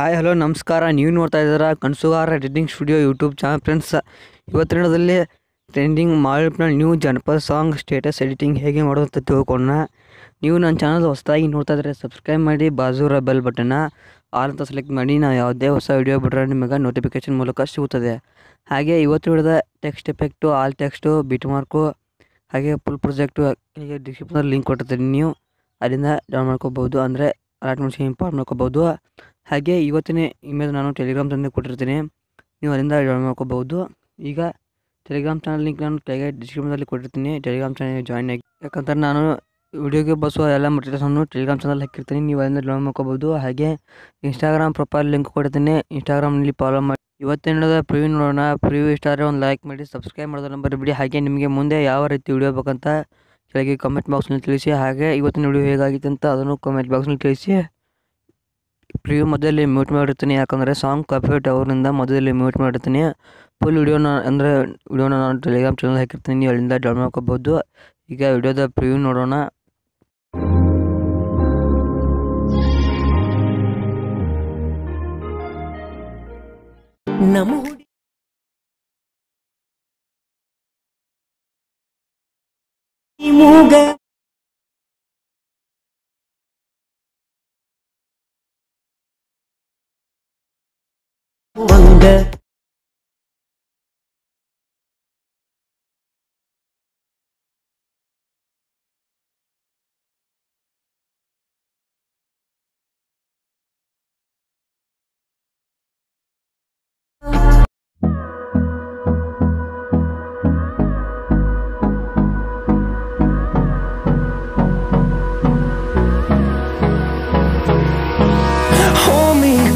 Hi, hello, ನಮಸ್ಕಾರ. ನೀವು ನೋಡ್ತಾ ಇದ್ದೀರಾ Kanasugara editing studio YouTube channel friends, ಇವತ್ತಿನ ದಿನದಲ್ಲಿ ಟ್ರೆಂಡಿಂಗ್ ಮಾಲ್ಪ್ನ ನ್ಯೂ ಜನಪದ ಸಾಂಗ್ ಸ್ಟೇಟಸ್ ಎಡಿಟಿಂಗ್ ಹೇಗೆ ಮಾಡೋದು ತಿಳ್ಕೊಳ್ಳೋಣ ನೀವು ನನ್ನ ಚಾನಲ್ ಹೊಸದಾಗಿ ನೋಡ್ತಾ ಇದ್ದರೆ ಸಬ್ಸ್ಕ್ರೈಬ್ ಮಾಡಿ, ಬಾಜೂರ ಬೆಲ್ ಬಟನ್ನ ಆಲ್ ಅಂತ ಸೆಲೆಕ್ಟ್ ಮಾಡಿ ನಾವು ಯಾವುದೇ ಹೊಸ ವಿಡಿಯೋ ಬಿಟ್ಟರೆ ನಿಮಗೆ ನೋಟಿಫಿಕೇಷನ್ ಮೂಲಕ ಸಿಗುತ್ತದೆ. ಹಾಗೆ ಇವತ್ತು ಹಿಡಿದ text effect all text bit mark ಹಾಗೆ ಫುಲ್ ಪ್ರೊಜೆಕ್ಟು ಹೀಗೆ ಡಿಸ್ಕ್ರಿಪ್ಷನಲ್ಲಿ ಲಿಂಕ್ ಕೊಟ್ಟಿರ್ತೀನಿ ನೀವು. ಅಲ್ಲಿಂದ ಡೌನ್ ಮಾಡ್ಕೋಬೋದು. ಅಂದರೆ ಅಲಾಟ್ಮೆಂಟ್ಸ್ಗೆ ಇಂಪಾರ್ಟ್ ಮಾಡ್ಕೋಬೋದು. ಹಾಗೆ ಇವತ್ತಿನ ಇಮೇಲ್ ನಾನು ಟೆಲಿಗ್ರಾಮ್ ತಂದು ಕೊಟ್ಟಿರ್ತೀನಿ. ನೀವು ಅಲ್ಲಿಂದ ಜಾಯ್ನ್ ಮಾಡ್ಕೋಬಹುದು. ಈಗ ಟೆಲಿಗ್ರಾಮ್ ಚಾನಲ್ ಲಿಂಕ್ ನಾನು ಕೆಳಗೆ ಡಿಸ್ಕ್ರಿಪ್ಷನಲ್ಲಿ ಕೊಟ್ಟಿರ್ತೀನಿ. ಟೆಲಿಗ್ರಾಮ್ ಚಾನಲ್ ಜಾಯ್ನ್ ಆಗಿ. ಯಾಕಂದ್ರೆ ನಾನು ವಿಡಿಯೋಗೆ ಬಸ್ಸುವ ಎಲ್ಲ ಮಟೀರಿಯಲ್ಸನ್ನು ಟೆಲಿಗ್ರಾಮ್ ಚಾನಲ್ ಹಾಕಿರ್ತೀನಿ. ನೀವು ಅಲ್ಲಿಂದ ಜಾಯ್ನ್ ಮಾಡ್ಕೋಬೋದು ಹಾಗೆ ಇನ್ಸ್ಟಾಗ್ರಾಮ್ ಪ್ರೊಫೈಲ್ ಲಿಂಕ್ ಕೊಡ್ತೀನಿ ಇನ್ಸ್ಟಾಗ್ರಾಮ್ನಲ್ಲಿ ಫಾಲೋ ಮಾಡಿ. ಇವತ್ತಿನ ಪ್ರಿವ್ಯೂ ನೋಡೋಣ. ಪ್ರಿವ್ಯೂ ಇಷ್ಟ ಆದರೆ ಒಂದು ಲೈಕ್ ಮಾಡಿ ಸಬ್ಸ್ಕ್ರೈಬ್ ಮಾಡೋದು ನಂಬರ್ ಬಿಡಿ ಹಾಗೆ ನಿಮಗೆ ಮುಂದೆ ಯಾವ ರೀತಿ ವಿಡಿಯೋ ಬೇಕಂತ ಕೆಳಗೆ ಕಮೆಂಟ್ ಬಾಕ್ಸ್ನಲ್ಲಿ ತಿಳಿಸಿ. ಹಾಗೆ ಇವತ್ತಿನ ವಿಡಿಯೋ ಹೇಗಾಗಿತ್ತು ಅಂತ ಅದನ್ನು ಕಮೆಂಟ್ ಬಾಕ್ಸ್ನಲ್ಲಿ ತಿಳಿಸಿ. ಪ್ರಿವ್ಯೂ ಮೊದಲೇ ಮ್ಯೂಟ್ ಮಾಡಿರ್ತೀನಿ. ಯಾಕಂದರೆ ಸಾಂಗ್ ಕಾಪಿರೈಟ್ ಅವರಿಂದ ಮೊದಲೇ ಮ್ಯೂಟ್ ಮಾಡಿರ್ತೀನಿ. ಫುಲ್ ವಿಡಿಯೋನ ಅಂದರೆ ವಿಡಿಯೋನ ನಾನು ಟೆಲಿಗ್ರಾಮ್ ಚಾನಲ್ ಹಾಕಿರ್ತೀನಿ. ನೀವು ಅಲ್ಲಿಂದ ಡೌನ್ ಮಾಡ್ಕೋಬೋದು. ಈಗ ವಿಡಿಯೋದ ಪ್ರಿವ್ಯೂ ನೋಡೋಣ. ನಮ್ಮ ಒಂದ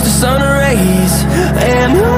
to sun rays. And